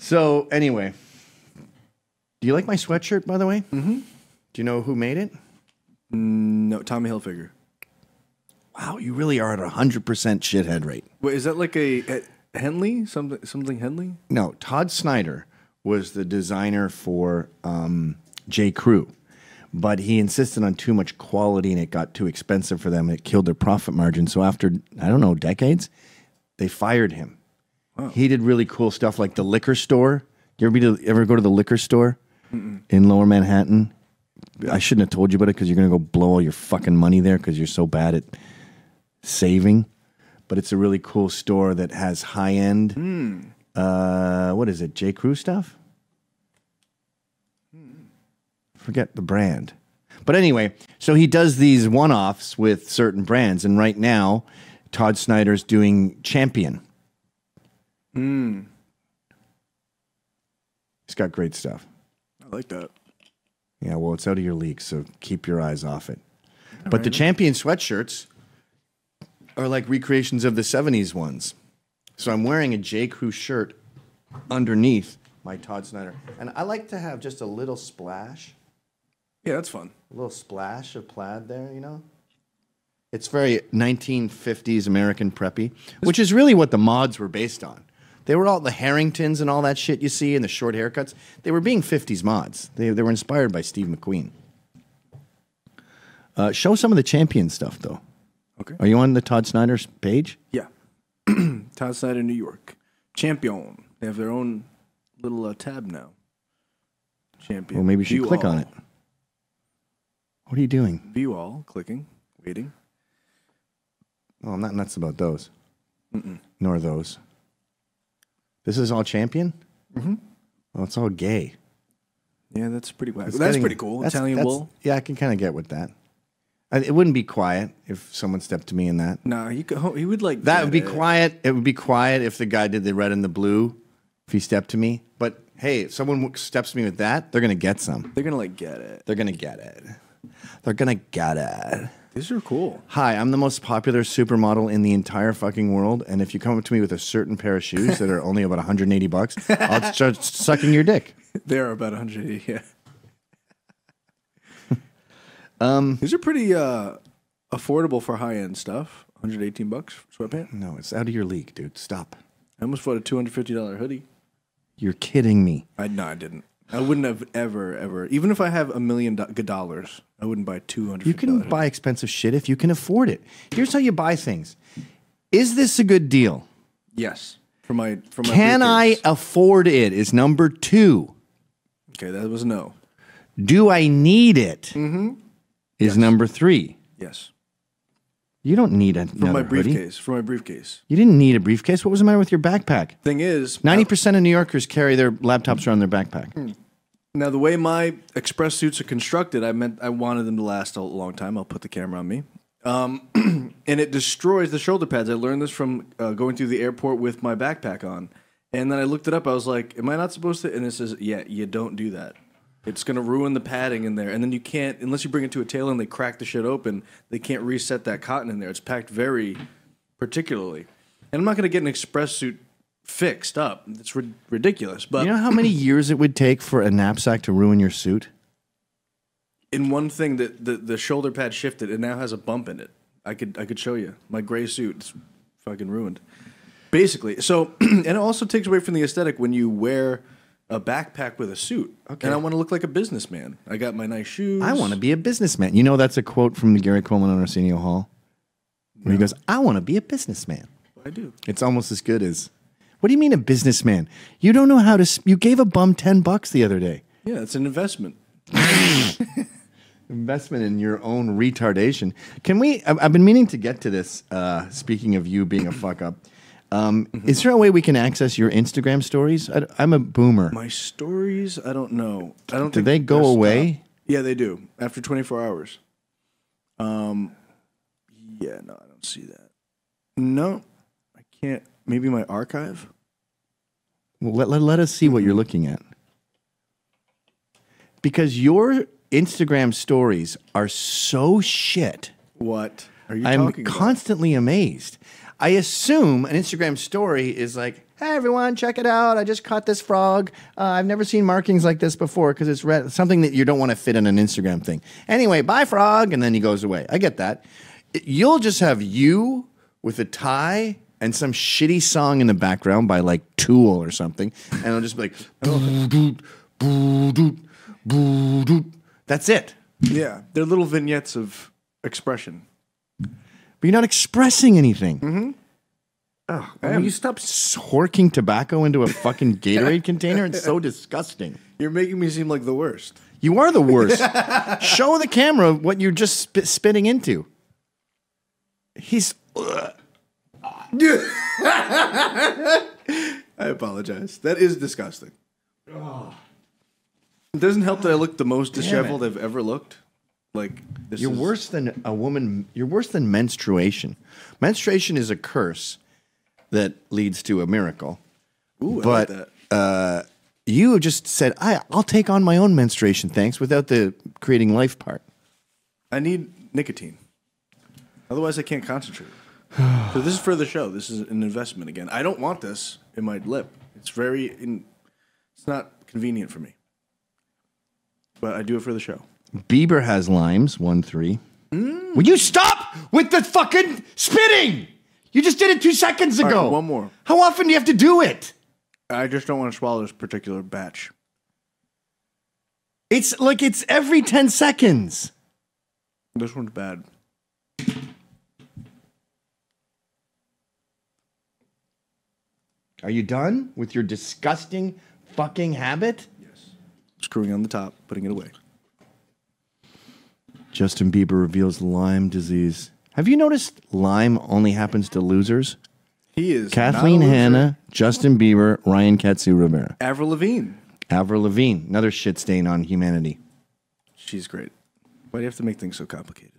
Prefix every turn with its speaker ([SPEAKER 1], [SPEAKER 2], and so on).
[SPEAKER 1] So anyway, do you like my sweatshirt? By the way, mm-hmm. do you know who made it?
[SPEAKER 2] No, Tommy Hilfiger.
[SPEAKER 1] Wow, you really are at a hundred percent shithead rate.
[SPEAKER 2] Wait, is that like a, a Henley? Something something Henley?
[SPEAKER 1] No, Todd Snyder was the designer for um, J. Crew, but he insisted on too much quality and it got too expensive for them. And it killed their profit margin. So after I don't know decades, they fired him. He did really cool stuff like the liquor store. You ever be to, ever go to the liquor store in Lower Manhattan? I shouldn't have told you about it because you're gonna go blow all your fucking money there because you're so bad at saving. But it's a really cool store that has high end. Uh, what is it? J. Crew stuff. Forget the brand. But anyway, so he does these one offs with certain brands, and right now, Todd Snyder's doing Champion. Mm. He's got great stuff.
[SPEAKER 2] I like that.
[SPEAKER 1] Yeah, well, it's out of your league, so keep your eyes off it. But the champion sweatshirts are like recreations of the 70s ones. So I'm wearing a J. Crew shirt underneath my Todd Snyder. And I like to have just a little splash,
[SPEAKER 2] Yeah, that's fun.
[SPEAKER 1] a little splash of plaid there, you know? It's very 1950s American preppy, which is really what the mods were based on. They were all the Harringtons and all that shit you see and the short haircuts. They were being 50s mods. They, they were inspired by Steve McQueen. Uh, show some of the champion stuff, though.
[SPEAKER 2] Okay.
[SPEAKER 1] Are you on the Todd Snyder's page?
[SPEAKER 2] Yeah. Todd Snyder, New York. Champion. They have their own little uh, tab now. Champion.
[SPEAKER 1] Well, maybe you should
[SPEAKER 2] View
[SPEAKER 1] click
[SPEAKER 2] all.
[SPEAKER 1] on it. What are you doing?
[SPEAKER 2] View all. Clicking. Waiting.
[SPEAKER 1] Well, I'm not nuts about those. Nor those. This is all champion? Mm-hmm. Oh, it's all gay.
[SPEAKER 2] Yeah, that's pretty whack.
[SPEAKER 1] It's
[SPEAKER 2] That's
[SPEAKER 1] getting-
[SPEAKER 2] pretty cool.
[SPEAKER 1] that's-
[SPEAKER 2] Italian
[SPEAKER 1] that's-
[SPEAKER 2] wool.
[SPEAKER 1] Yeah, I can kind of get with that. I, it wouldn't be quiet if someone stepped to me in that.
[SPEAKER 2] No, he could. He would like
[SPEAKER 1] That would be
[SPEAKER 2] it.
[SPEAKER 1] quiet. It would be quiet if the guy did the red and the blue, if he stepped to me. But hey, if someone steps to me with that, they're going to get some.
[SPEAKER 2] They're gonna like get it.
[SPEAKER 1] They're going to get it. They're going to get it.
[SPEAKER 2] These are cool.
[SPEAKER 1] Hi, I'm the most popular supermodel in the entire fucking world. And if you come up to me with a certain pair of shoes that are only about 180 bucks, I'll start sucking your dick.
[SPEAKER 2] They're about 180. Yeah. um, these are pretty uh, affordable for high end stuff. 118 bucks sweatpants.
[SPEAKER 1] No, it's out of your league, dude. Stop.
[SPEAKER 2] I almost bought a 250 dollar hoodie.
[SPEAKER 1] You're kidding me.
[SPEAKER 2] I no, I didn't. I wouldn't have ever, ever. Even if I have a million do- dollars, I wouldn't buy 200.
[SPEAKER 1] You can buy expensive shit if you can afford it. Here's how you buy things. Is this a good deal?
[SPEAKER 2] Yes, for my for my.
[SPEAKER 1] Can I afford it? Is number two.
[SPEAKER 2] Okay, that was no.
[SPEAKER 1] Do I need it? Mm-hmm. Is number three.
[SPEAKER 2] Yes,
[SPEAKER 1] You don't need a
[SPEAKER 2] for my briefcase. For my briefcase.
[SPEAKER 1] You didn't need a briefcase. What was the matter with your backpack?
[SPEAKER 2] Thing is,
[SPEAKER 1] Ninety percent of New Yorkers carry their laptops around their backpack.
[SPEAKER 2] Now, the way my express suits are constructed, I meant I wanted them to last a long time. I'll put the camera on me. Um, and it destroys the shoulder pads. I learned this from uh, going through the airport with my backpack on. And then I looked it up. I was like, "Am I not supposed to?" And it says, "Yeah, you don't do that. It's gonna ruin the padding in there. And then you can't unless you bring it to a tailor and they crack the shit open. They can't reset that cotton in there. It's packed very particularly. And I'm not gonna get an express suit fixed up. It's ri- ridiculous. But
[SPEAKER 1] You know how many years it would take for a knapsack to ruin your suit?
[SPEAKER 2] in one thing that the, the shoulder pad shifted it now has a bump in it i could i could show you my gray suit is fucking ruined basically so and it also takes away from the aesthetic when you wear a backpack with a suit
[SPEAKER 1] Okay.
[SPEAKER 2] and i want to look like a businessman i got my nice shoes
[SPEAKER 1] I want to be a businessman. You know that's a quote from the Gary Coleman on Arsenio Hall, where he goes, "I want to be a businessman."
[SPEAKER 2] i do
[SPEAKER 1] It's almost as good as. What do you mean a businessman? You don't know how to. s- You gave a bum ten bucks the other day.
[SPEAKER 2] yeah it's an investment
[SPEAKER 1] Investment in your own retardation. Can we? I've I've been meaning to get to this. Uh, speaking of you being a fuck up, um, is there a way we can access your Instagram stories? I, am a boomer.
[SPEAKER 2] my stories i don't know i don't
[SPEAKER 1] Do they go away?
[SPEAKER 2] stopped. yeah they do after 24 hours um yeah no i don't see that no i can't maybe my archive
[SPEAKER 1] Well, let, let, let us see what you're looking at. Because your Instagram stories are so shit.
[SPEAKER 2] What are you
[SPEAKER 1] I'm
[SPEAKER 2] talking about?
[SPEAKER 1] constantly amazed. I assume an Instagram story is like, "Hey everyone, check it out! I just caught this frog. Uh, I've never seen markings like this before because it's red. Something that you don't want to fit in an Instagram thing. Anyway, bye frog," and then he goes away. I get that. You'll just have you with a tie and some shitty song in the background by like Tool or something, and it'll just be like, "Boo-doot, boo-doot, boo-doot." that's it.
[SPEAKER 2] Yeah, they're little vignettes of expression.
[SPEAKER 1] But you're not expressing anything. Mm-hmm. Oh, will you stop horking tobacco into a fucking Gatorade container? It's so disgusting.
[SPEAKER 2] You're making me seem like the worst.
[SPEAKER 1] You are the worst. Show the camera what you're just spit, spitting into. He's.
[SPEAKER 2] I apologize. That is disgusting. It doesn't help that I look the most disheveled I've ever looked. Like this
[SPEAKER 1] You're
[SPEAKER 2] is-
[SPEAKER 1] worse than a woman. You're worse than menstruation. Menstruation is a curse that leads to a miracle.
[SPEAKER 2] Ooh, I
[SPEAKER 1] but
[SPEAKER 2] like that.
[SPEAKER 1] uh, you just said, I, "I'll take on my own menstruation, thanks," without the creating life part.
[SPEAKER 2] I need nicotine. Otherwise, I can't concentrate. so this is for the show. This is an investment again. I don't want this in my lip. It's very. In, it's not convenient for me. But I do it for the show.
[SPEAKER 1] Bieber has limes, one three. Mm. Will you stop with the fucking spitting? You just did it two seconds
[SPEAKER 2] right,
[SPEAKER 1] ago.
[SPEAKER 2] one more.
[SPEAKER 1] How often do you have to do it?
[SPEAKER 2] I just don't want to swallow this particular batch.
[SPEAKER 1] It's like it's every 10 seconds.
[SPEAKER 2] This one's bad.
[SPEAKER 1] Are you done with your disgusting fucking habit? Yes.
[SPEAKER 2] Screwing on the top, putting it away.
[SPEAKER 1] Justin Bieber reveals Lyme disease. Have you noticed Lyme only happens to losers?
[SPEAKER 2] He is
[SPEAKER 1] Kathleen
[SPEAKER 2] not a loser.
[SPEAKER 1] Hanna, Justin Bieber, Ryan Katsu Rivera,
[SPEAKER 2] Avril Lavigne.
[SPEAKER 1] Avril Lavigne, another shit stain on humanity.
[SPEAKER 2] She's great. Why do you have to make things so complicated?